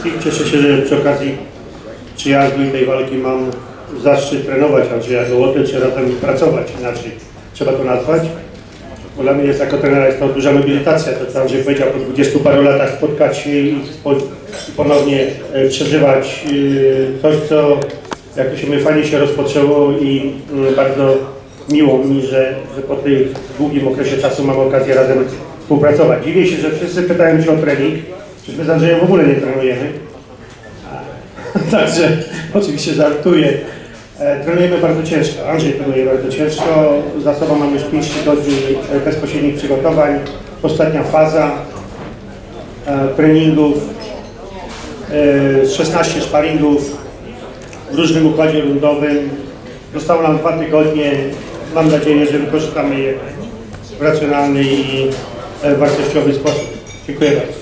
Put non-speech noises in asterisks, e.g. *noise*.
wszystkich. Cieszę się, że przy okazji przyjazdu i tej walki mam zaszczyt trenować Andrzeja Gołotę, czy razem pracować, inaczej trzeba to nazwać. Bo dla mnie jest jako trenera jest to duża mobilizacja, to co Andrzej powiedział, po 20 paru latach spotkać się i, ponownie e, przeżywać e, coś, co jak to się mówi, fajnie się rozpoczęło i mm, bardzo miło mi, że, że po tym długim okresie czasu mam okazję razem współpracować. Dziwię się, że wszyscy pytają się o trening, przecież my z Andrzejem w ogóle nie trenujemy. *laughs* Także oczywiście żartuję. E, Trenujemy bardzo ciężko. Andrzej trenuje bardzo ciężko. Za sobą mamy już 5 tygodni e, bezpośrednich przygotowań. Ostatnia faza e, treningów. E, 16 sparingów w różnym układzie rundowym. Zostało nam dwa tygodnie. Mam nadzieję, że wykorzystamy je w racjonalny i e, wartościowy sposób. Dziękuję bardzo.